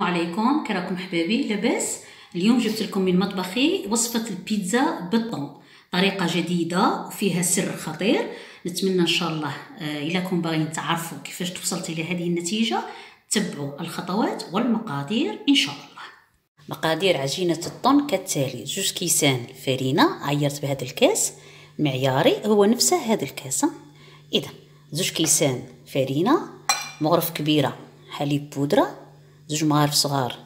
عليكم كي راكم حبابي لاباس. اليوم جبت لكم من مطبخي وصفة البيتزا بالطون طريقة جديدة وفيها سر خطير. نتمنى إن شاء الله آه، إلا كنتم باغيين تعرفوا كيفاش توصلت إلى هذه النتيجة تبعوا الخطوات والمقادير إن شاء الله. مقادير عجينة الطون كالتالي جوج كيسان فرينة عيرت بهذا الكاس معياري هو نفسه هذا الكاس. اذا زوج كيسان فرينة مغرف كبيرة حليب بودرة زوج مغارف صغار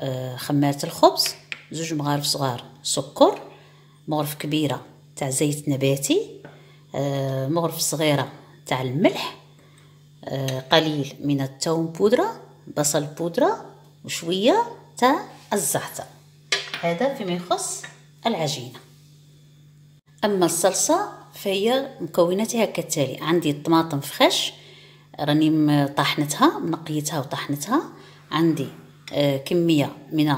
آه، خمارة الخبز زوج مغارف صغار سكر مغرف كبيرة تاع زيت نباتي آه، مغرف صغيرة تاع الملح آه، قليل من الثوم بودرة بصل بودرة وشوية تاع الزعتر. هذا فيما يخص العجينة. أما الصلصة فهي مكوناتها كالتالي عندي الطماطم فخش راني طحنتها منقيتها وطحنتها عندي آه، كمية من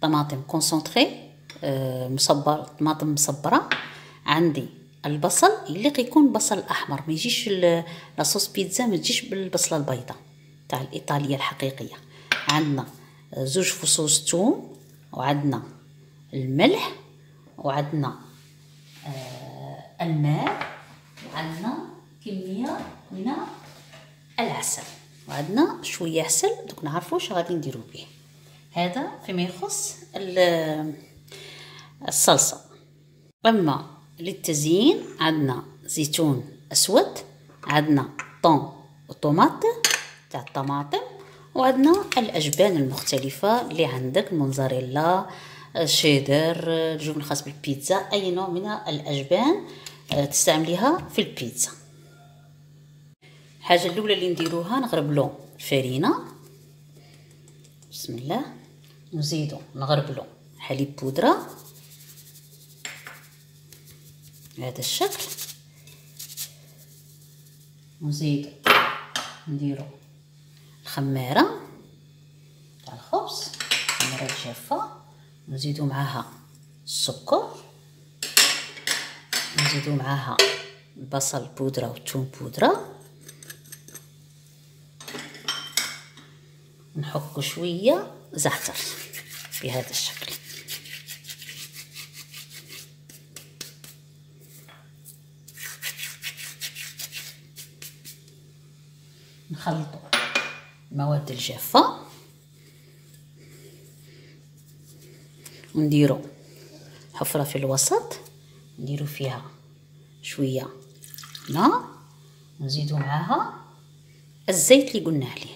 طماطم كونسونطري آه، مصبر طماطم مصبرة. عندي البصل اللي كيكون بصل أحمر ما يجيش لاصوص بيتزا ما تجيش بالبصلة البيضاء تاع الإيطالية الحقيقية. عندنا آه، زوج فصوص ثوم وعندنا الملح وعندنا الماء وعندنا كمية من العسل. وعندنا شوية عسل دوك نعرفوا واش غادي نديرو به هذا فيما يخص الصلصة. أما للتزيين عندنا زيتون أسود عندنا طون وطوماط تاع الطماطم وعندنا الأجبان المختلفة اللي عندك المونزاريلا الشيدر الجبن الخاص بالبيتزا أي نوع من الأجبان آه، تستعمليها في البيتزا. الحاجة الأولى اللي نديروها نغربلو الفرينه بسم الله. نزيدو نغربلو حليب بودرة. بهذا الشكل. نزيدو نديرو الخمارة تاع الخبز خمارة جافة. نزيدو معاها السكر. نزيدو معاها البصل بودرة والثوم بودرة. نحك شوية زعتر بهذا الشكل. نخلطو المواد الجافة. ونديرو حفرة في الوسط. نديرو فيها شوية ماء. ونزيدو معاها الزيت اللي قلنا عليه.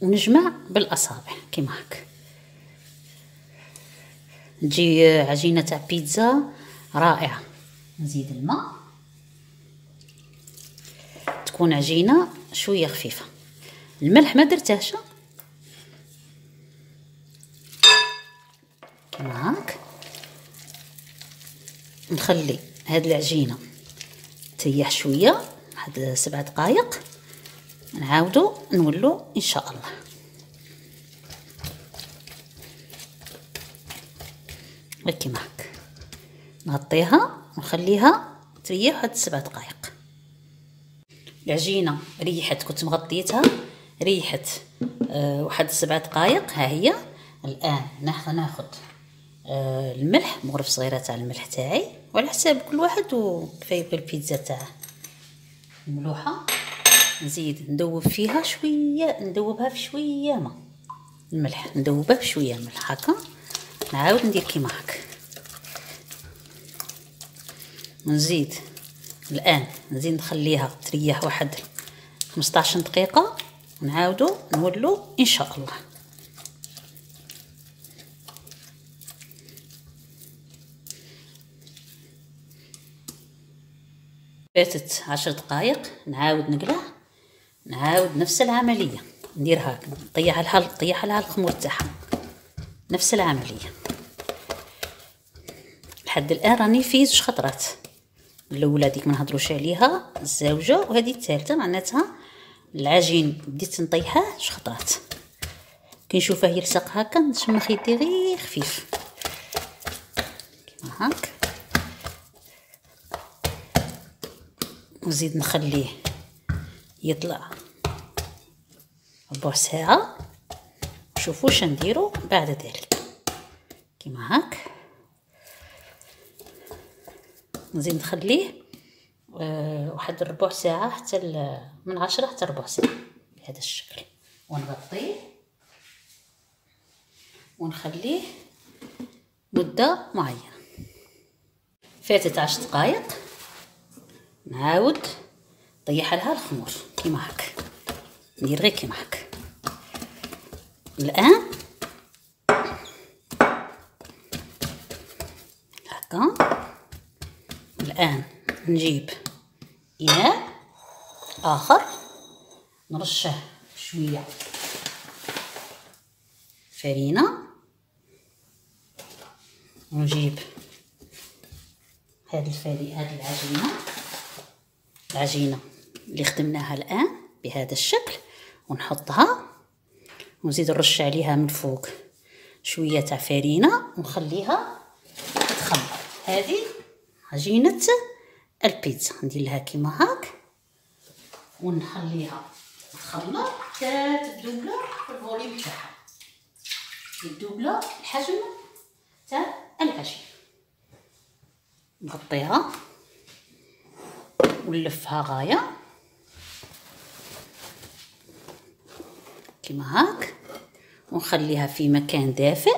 ونجمع بالأصابع كيما هكا تجي عجينة تاع بيتزا رائعة. نزيد الماء. تكون عجينة شوية خفيفة. الملح ما درتهش. كيما هاك. نخلي هاد العجينة تريح شوية واحد سبع دقائق نعاودو نولو إن شاء الله. كيما هكا نغطيها ونخليها تريح واحد سبع دقائق العجينة ريحت كنت مغطيتها ريحت أه واحد سبع دقائق ها هي. الآن ناخذ أه الملح. مغرف صغيرة تاع الملح تاعي. وعلى حساب كل واحد وكيف يبغي البيتزا تاعه. ملوحة. نزيد ندوب فيها شوية ندوبها في شوية ما. الملح ندوبها في شوية ملح هكا. نعاود ندير كيما هكا ونزيد الآن نزيد نخليها تريح واحد 15 دقيقة. ونعاودو نولو إن شاء الله. فاتت عشر دقائق نعاود نقلع. نعاود نفس العملية. ندير هاك نطيح لها نطيح لها الخمور تاعها. نفس العملية. لحد الآن راني في زوج خطرات. الأولى ديك ما نهضروش عليها الزوجة وهذه الثالثة معناتها العجين بديت نطيحه زوج خطرات. كي نشوفه يلصق هكا نشمخ يدي غير خفيف. كيما هاك. نزيد نخليه يطلع. ربع ساعة. شوفوا واش نديرو بعد ذلك. كيما هاك. نزيد نخليه أه واحد ربع ساعة حتى من عشرة حتى ربع ساعة بهذا الشكل. ونغطيه. ونخليه مدة معينة. فاتت عشر دقايق. نعاود. طيح لها الخمور كيما هاك ندير غير كيما هاك الآن هكا. الآن نجيب اناء آخر. نرشه شوية فرينة. ونجيب هاد الفري هاد العجينة. العجينة. اللي خدمناها الآن بهذا الشكل ونحطها ونزيد نرش عليها من فوق شوية تاع فرينه ونخليها تخمر. هذه عجينة البيتزا. ندير لها كيما هاك ونخليها تخمر. حتى تدوبلا في ال volume تاعها. تدوبلا الحجم تاع العجين نغطيها ونلفها غاية. كما هاك. ونخليها في مكان دافئ.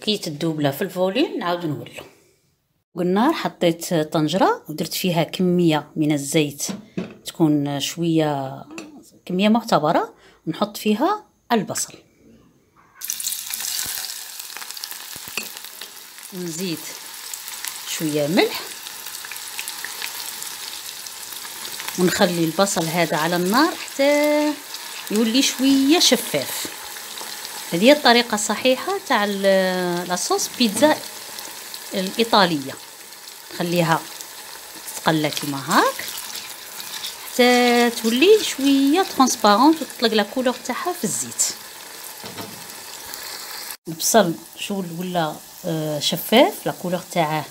كي تدوبلا في ال volume نعاود نولو. قلنا حطيت طنجرة ودرت فيها كمية من الزيت تكون شوية كمية معتبرة. ونحط فيها البصل. نزيد شوية ملح. ونخلي البصل هذا على النار حتى يولي شوية شفاف. هذه هي الطريقة الصحيحة تاع لاصوص بيتزا الإيطالية. خليها تقلى كيما هاك حتى تولي شوية transparente وتطلق la couleur تاعها في الزيت. البصل شو ولا آه، شفاف la couleur تاعه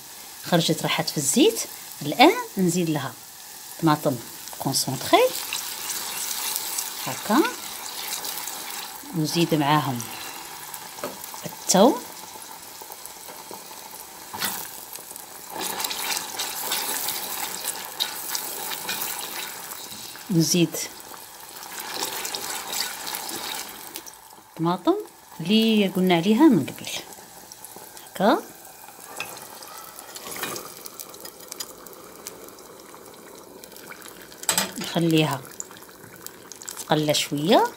خرجت راحت في الزيت. الآن نزيد لها طماطم. concentrée هكا نزيد معاهم الثوم نزيد طماطم اللي قلنا عليها من قبل هكا نخليها تقلى شوية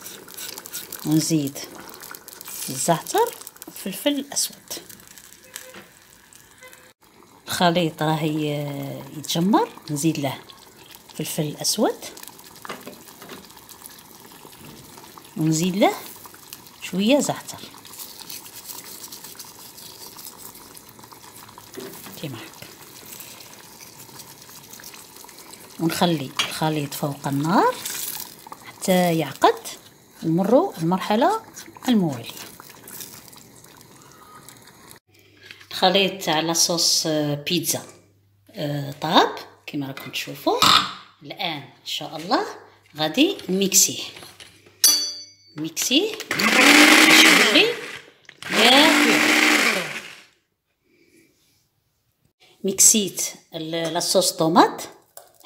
ونزيد الزعتر والفلفل الاسود الخليط راه يتجمر نزيد له فلفل الاسود ونزيد له شوية زعتر كيما هكا ونخلي الخليط فوق النار حتى يعقد نمروا المرحلة الموالية. الخليط تاع لاصوص بيتزا آه، طاب كما راكم تشوفوا. الآن إن شاء الله غادي نميكسيه. ميكسيه باش يولي ميكسيت لاصوص طوماط.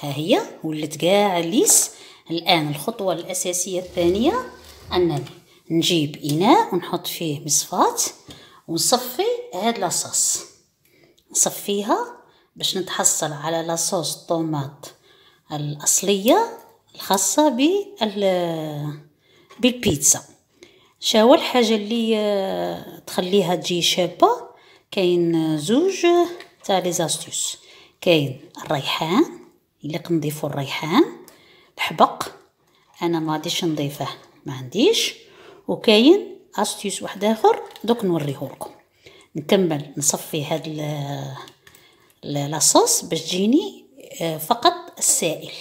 ها هي ولات كاع ليس. الآن الخطوة الأساسية الثانية انني نجيب إناء ونحط فيه مصفات ونصفي هاد لاصوص. نصفيها باش نتحصل على لاصوص طوماط الأصلية الخاصة بال بالبيتزا. شاو الحاجة اللي آه، تخليها تجي شابة؟ كاين زوج تاع لي كاين الريحان إلا كنضيفو الريحان الحبق أنا ما غاديش نضيفه ما عنديش. وكاين استيوس واحد آخر دوك نوريه لكم. نكمل نصفي هاد لاصوص باش تجيني آه، فقط السائل.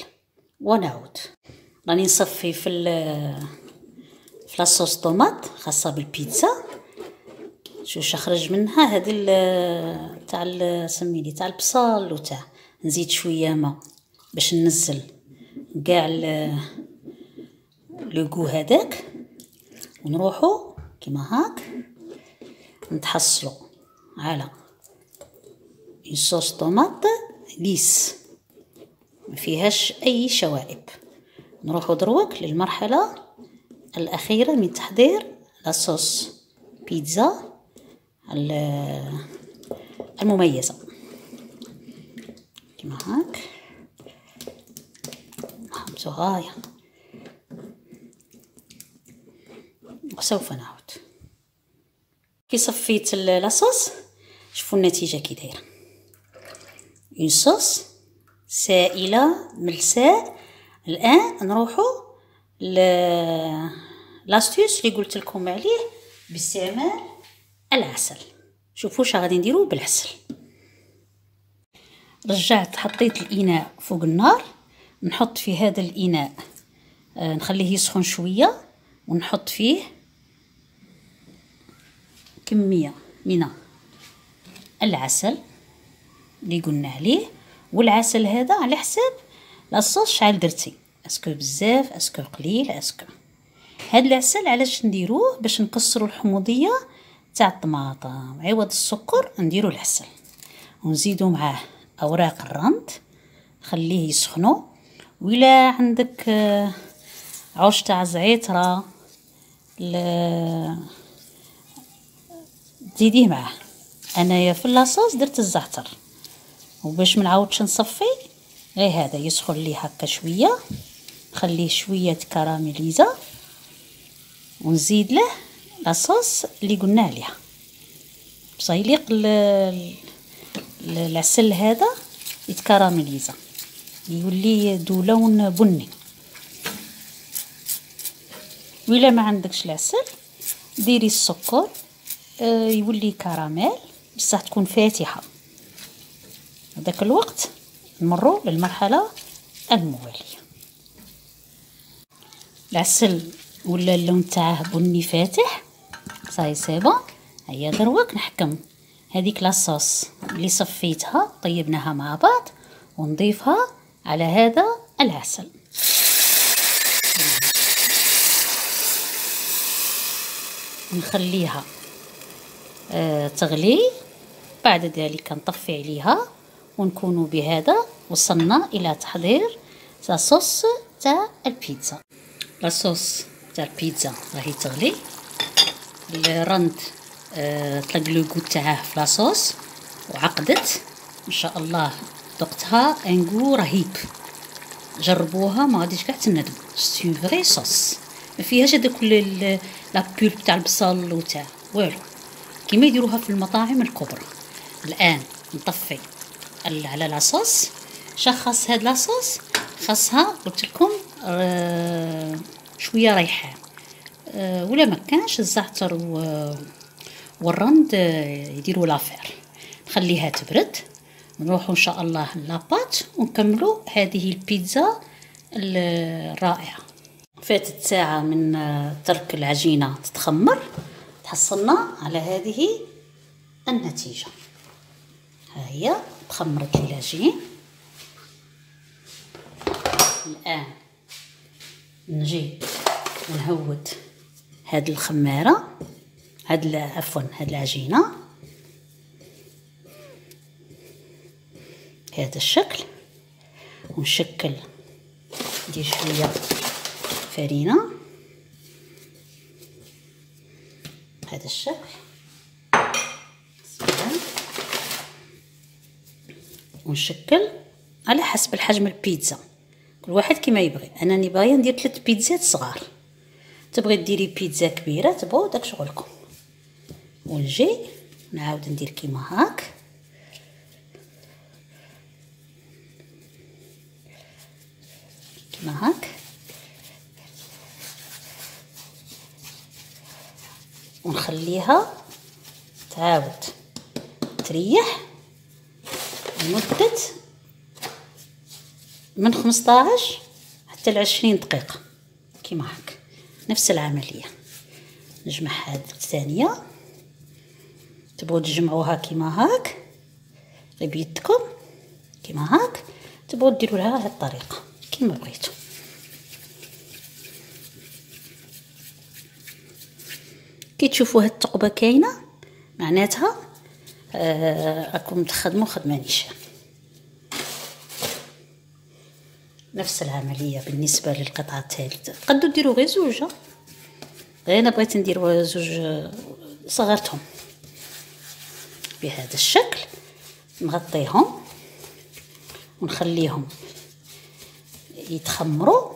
ونعود. راني نصفي في في لاصوص طوماط خاصة بالبيتزا. شو خرج منها هذه تاع سميني تاع البصل وتاع. نزيد شوية ما باش ننزل كاع لو غو هذاك ونروحو كيما هاك نتحصلو على صوص طوماط ليس ما فيهاش أي شوائب. نروحو دروك للمرحلة الأخيرة من تحضير لاصوص بيتزا المميزة. كيما هاك. غايه وسوف نعود. كي صفيت لاصوص شوفوا النتيجة كي دايرة. اون صوص سائلة ملساء. الآن نروحو ل لاستيوس اللي قلت لكم عليه باستعمال العسل. شوفوا واش غادي نديرو بالعسل. رجعت حطيت الإناء فوق النار. نحط في هذا الإناء. آه نخليه يسخن شوية ونحط فيه كمية من العسل اللي قلنا عليه. والعسل هذا على حساب la sauce شحال درتي. est-ce que بزاف est-ce que قليل est-ce que. هاد العسل علاش نديروه؟ باش نكسرو الحموضية تاع الطماطم. عوض السكر نديرو العسل. ونزيدو معاه أوراق الرند خليه يسخنو. ولا عندك آه، عوش تاع زعتره تزيديه معاه. أنايا في لاصوص درت الزعتر. وباش ما نعاودش نصفي غير هذا يسخن لي هكا شوية نخليه شوية كراميليزا ونزيد له لاصوص اللي قلنا عليها. بصح يليق العسل هذا يتكراميليزا. يولي دو لون بني. ولا ما عندكش العسل ديري السكر آه يولي كراميل بصح تكون فاتحة. هذاك الوقت نمروا للمرحلة الموالية. العسل ولا اللون تاعه بني فاتح؟ ça y est c'est bon هيا دروك نحكم. هذيك لاصوص اللي صفيتها طيبناها مع بعض ونضيفها. على هذا العسل. نخليها آه تغلي. بعد ذلك نطفي عليها ونكون بهذا وصلنا إلى تحضير لاصوص تاع البيتزا. لاصوص تاع البيتزا راهي تغلي. الرند آه طلق لو تاعه في لاصوص وعقدت. إن شاء الله ذقتها انغو رهيب. جربوها ما غاديش كاع تندم سي فري صوص ما فيهاش هذاك لا بول تاع البصل وتاع. والو. كيما يديروها في المطاعم الكبرى. الآن نطفي على لاصوص شخص هاد لاصوص خاصها قلت لكم آه شوية ريحان آه ولا ما كانش الزعتر والرند آه يديروا l'affaire. نخليها تبرد. نروحوا إن شاء الله la pâte ونكملوا هذه البيتزا الرائعة. فاتت ساعة من ترك العجينة تتخمر. تحصلنا على هذه النتيجة. ها هي تخمرت العجين. الآن نجي نهود هاد الخمارة هاد عفوا هاد العجينة. بهذا الشكل. ونشكل ندير شوية فرينة. بهذا الشكل. ونشكل على حسب الحجم البيتزا. كل واحد كيما يبغي. أنا باغية ندير ثلاث بيتزات صغار. تبغي ديري بيتزا كبيرة تبغوا داك شغلكم. ونجي نعاود ندير كيما هاك. هاك ونخليها تعاود تريح لمدة من خمسطاش حتى لعشرين دقيقة. كيما هاك. نفس العملية. نجمع هاد الثانية. تبغوا تجمعوها كيما هاك. بيدكم كيما هاك. تبغوا ديروا لها هاد الطريقة. كيما بغيتو. كي تشوفوا هاد الثقبه كاينة؟ معناتها آه راكم تخدموا خدمة نيشان. نفس العملية بالنسبة للقطعة الثالثة. تقدروا ديروا غير زوج أنا بغيت ندير زوج صغرتهم. بهذا الشكل نغطيهم ونخليهم يتخمروا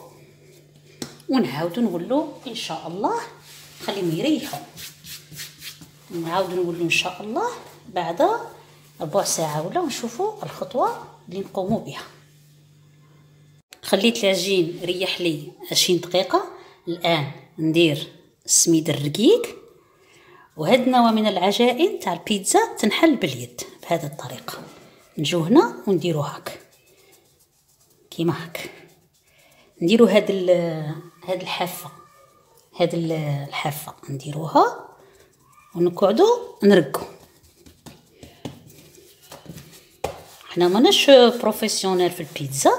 ونعاودو نقولوا إن شاء الله خليهم يريحوا. نعاودو نقولوا إن شاء الله بعد ربع ساعة ولا ونشوفوا الخطوة اللي نقوموا بها. خليت العجين ريح لي 20 دقيقة. الآن ندير السميد الرقيق. وهاد النوع من العجائن تاع البيتزا تنحل باليد بهذه الطريقة. نجو هنا ونديرو هاك. كيما هاك. نديرو هاد هاد الحافة. هاد الحافة نديروها ونقعدو نرقو. حنا ماناش professionnels في البيتزا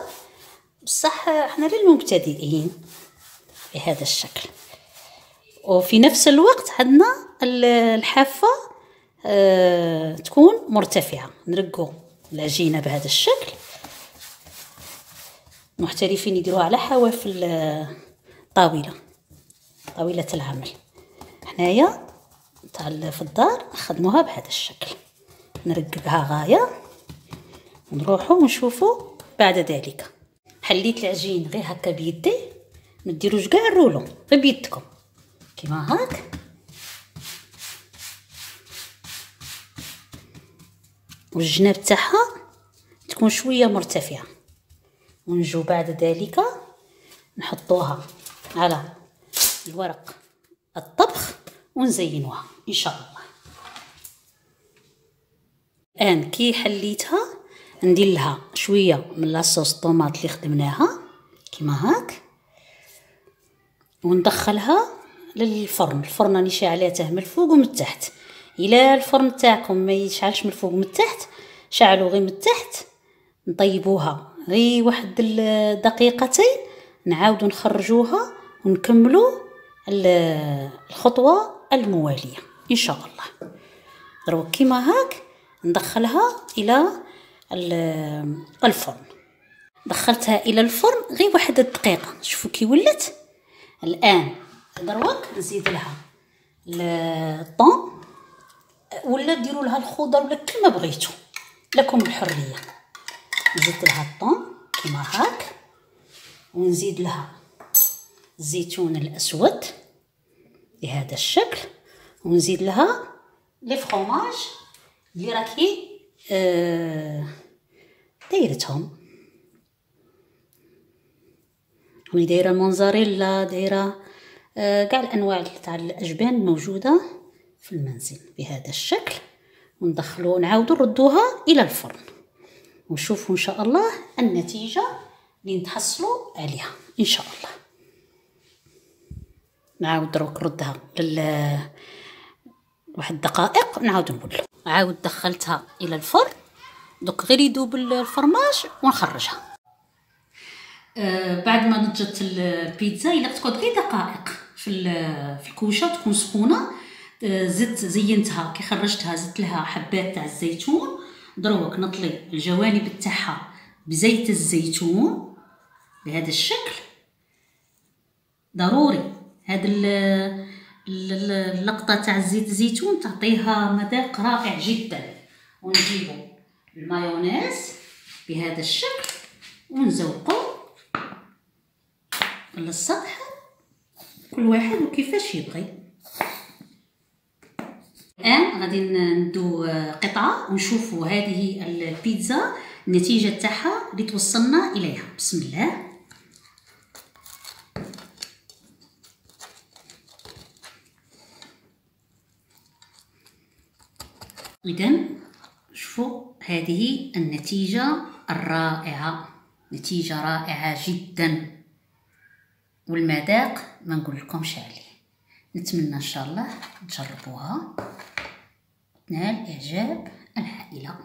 بصح حنا للمبتدئين بهذا الشكل. وفي نفس الوقت عندنا الحافة أه تكون مرتفعة. نرقو العجينة بهذا الشكل. محترفين يديروها على حواف الطاوله طاوله العمل. حنايا تاع في الدار نخدموها بهذا الشكل. نرققها غاية ونروحو ونشوفو بعد ذلك. حليت العجين غير هكا بيدي ما ديروش كاع الرولو غير بيدكم. كيما هاك. والجناب تاعها تكون شوية مرتفعة. ونجو بعد ذلك نحطوها على الورق الطبخ ونزينوها إن شاء الله. الآن كي حليتها ندير لها شوية من لاصوص طوماط اللي خدمناها كيما هاك وندخلها للفرن. الفرن راني شاعلاته من الفوق ومن التحت. إلى الفرن تاعكم ما يشعلش من الفوق ومن التحت شعلوا غير من التحت نطيبوها. غير واحد الدقيقتين نعاودو نخرجوها ونكملو. الخطوة الموالية إن شاء الله. دروك كيما هاك ندخلها إلى الفرن. دخلتها إلى الفرن غير واحد الدقيقة. شوفوا كي ولات الآن دروك نزيد لها الطون ولا ديروا لها الخضر ولا كما بغيتو. لكم الحرية. نزيد لها الطون كيما هاك. ونزيد لها الزيتون الأسود بهذا الشكل ونزيد لها لي فروماج اللي راكي آه دايرتهم. راني دايرة المونزاريلا دايرة آه كاع الأنواع تاع الأجبان موجودة في المنزل بهذا الشكل. وندخلو نعاودو نردوها إلى الفرن. ونشوفوا إن شاء الله النتيجة اللي نتحصلوا عليها. إن شاء الله. نعاود دروك نردها لل واحد دقائق نعاود نقول عاود دخلتها إلى الفرن دوك غير يذوب الفرماج ونخرجها. آه بعد ما نضجت البيتزا إلا تقعد غير دقائق في في الكوشة تكون سخونة. آه زدت زينتها كي خرجتها زدت لها حبات تاع الزيتون. دروك نطلي الجوانب تاعها بزيت الزيتون بهذا الشكل. ضروري. هاد اللقطة تاع زيت الزيتون تعطيها مذاق رائع جدا. ونجيبو المايونيز بهذا الشكل ونزوقو للسطح كل واحد وكيفاش يبغي. الآن غادي ندو قطعة ونشوفوا هذه البيتزا النتيجة تاعها اللي توصلنا إليها. بسم الله. اذا شوفوا هذه النتيجة الرائعة نتيجة رائعة جدا. والمذاق ما نقول لكمش عليه نتمنى إن شاء الله تجربوها. تنال إعجاب العائلة.